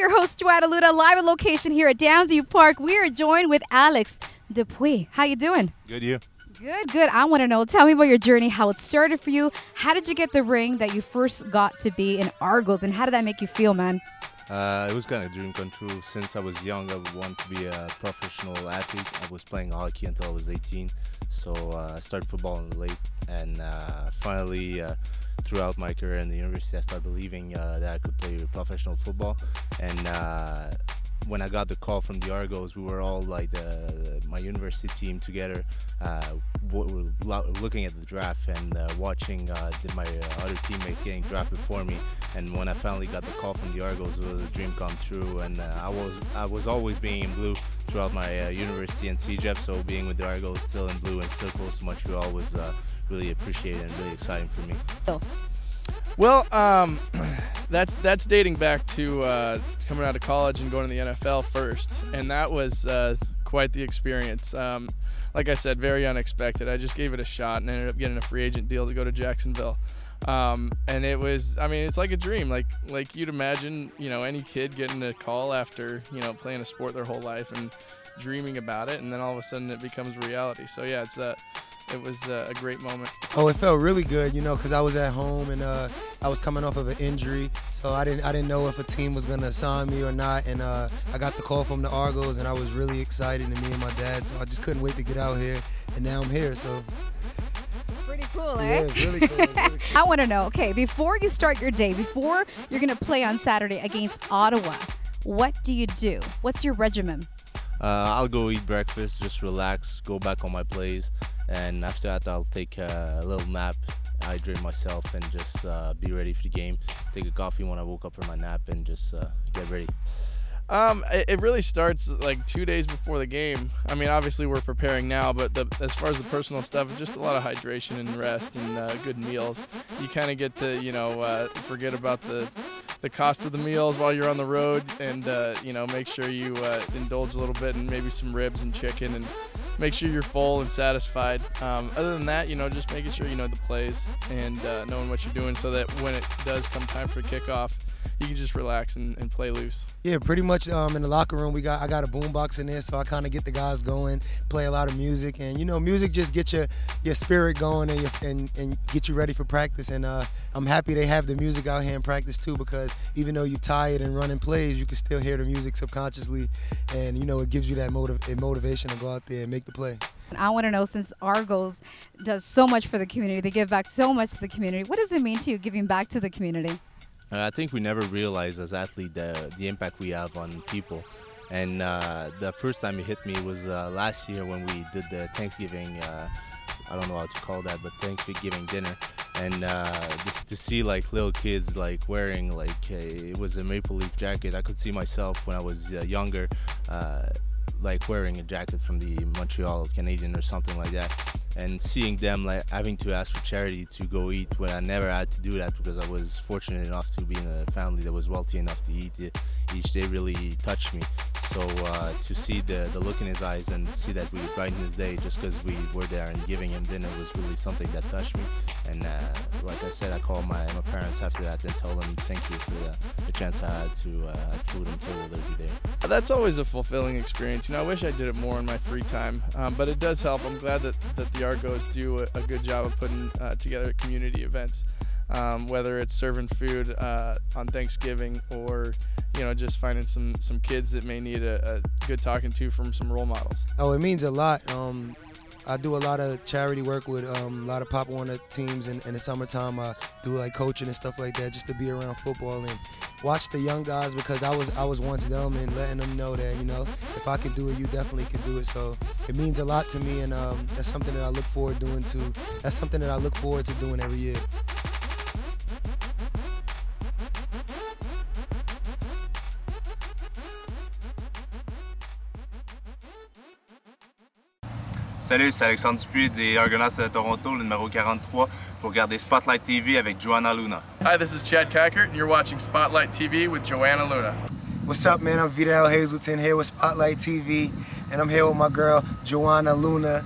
your host, Johanna Luna, live on location here at Downsview Park. We are joined with Alex Dupuis. How you doing? Good, you? Good, good. I want to know. Tell me about your journey, how it started for you. How did you get the ring that you first got to be in Argos, and how did that make you feel, man? Uh, it was kind of a dream come true. Since I was young, I wanted to be a professional athlete. I was playing hockey until I was 18, so uh, I started football late, and uh, finally, uh, throughout my career in the university, I started believing uh, that I could play professional football. And uh, when I got the call from the Argos, we were all like the, my university team together, uh, w- lo- looking at the draft and uh, watching uh, my other teammates getting drafted before me. And when I finally got the call from the Argos, it was a dream come true. And uh, I was I was always being in blue throughout my uh, university and CEGEP, so being with the Argos still in blue and still close to Montreal was uh, really appreciated and really exciting for me. Well, um, that's that's dating back to uh, coming out of college and going to the NFL first, and that was uh, quite the experience. Um, like I said, very unexpected. I just gave it a shot and ended up getting a free agent deal to go to Jacksonville. Um, and it was, I mean, it's like a dream. Like like you'd imagine, you know, any kid getting a call after you know playing a sport their whole life and dreaming about it, and then all of a sudden it becomes reality. So yeah, it's uh, it was uh, a great moment. Oh, it felt really good, you know, because I was at home and uh, I was coming off of an injury, so I didn't I didn't know if a team was gonna sign me or not. And uh, I got the call from the Argos, and I was really excited, and me and my dad. So I just couldn't wait to get out here, and now I'm here. So It's pretty cool, eh? it's really cool. Really cool. I want to know, okay, before you start your day, before you're going to play on Saturday against Ottawa, what do you do? What's your regimen? Uh, I'll go eat breakfast, just relax, go back on my plays, and after that, I'll take a little nap, hydrate myself, and just uh, be ready for the game. Take a coffee when I woke up from my nap, and just uh, get ready. Um, it, it really starts like two days before the game. I mean, obviously we're preparing now, but the, as far as the personal stuff, it's just a lot of hydration and rest and uh, good meals. You kind of get to, you know, uh, forget about the the cost of the meals while you're on the road, and uh, you know, make sure you uh, indulge a little bit and maybe some ribs and chicken, and make sure you're full and satisfied. Um, other than that, you know, just making sure you know the plays and uh, knowing what you're doing, so that when it does come time for kickoff, you can just relax and, and play loose. Yeah, pretty much. Um, in the locker room, we got I got a boombox in there, so I kind of get the guys going, play a lot of music, and you know, music just get your your spirit going and your, and and get you ready for practice. And uh, I'm happy they have the music out here in practice too, because even though you're tired and running plays, you can still hear the music subconsciously, and you know, it gives you that motiv- motivation to go out there and make the play. I want to know since Argos does so much for the community, they give back so much to the community. What does it mean to you giving back to the community? Uh, I think we never realize as athletes the, the impact we have on people. And uh, the first time it hit me was uh, last year when we did the Thanksgiving, uh, I don't know how to call that, but Thanksgiving dinner. And uh, just to see like little kids like wearing like a, it was a maple leaf jacket. I could see myself when I was uh, younger, like wearing a jacket from the Montreal Canadian or something like that and seeing them like having to ask for charity to go eat when I never had to do that because I was fortunate enough to be in a family that was wealthy enough to eat it each day really touched me. So uh, to see the, the look in his eyes and see that we brightened his day just because we were there and giving him dinner was really something that touched me. And uh, like I said, I called my, my parents after that and told them thank you for the, the chance I had to uh, food and table. That's always a fulfilling experience. You know, I wish I did it more in my free time, um, but it does help. I'm glad that, that the Argos do a, a good job of putting uh, together community events, um, whether it's serving food uh, on Thanksgiving or you know just finding some some kids that may need a, a good talking to from some role models. Oh, it means a lot. Um, I do a lot of charity work with um, a lot of Pop Warner teams in, in the summertime. I do like coaching and stuff like that, just to be around football and watch the young guys because I was I was once them and letting them know that you know if I can do it, you definitely can do it. So it means a lot to me, and um, that's something that I look forward doing to. That's something that I look forward to doing every year. Salut, c'est Alexandre Dupuis des Argonauts de Toronto, le numéro 43. Vous regardez Spotlight TV avec Johanna Luna. Hi, this is Chad Kackert, and you're watching Spotlight TV with Johanna Luna. What's up, man? I'm Vidal Hazelton here with Spotlight TV, and I'm here with my girl Joanna Luna.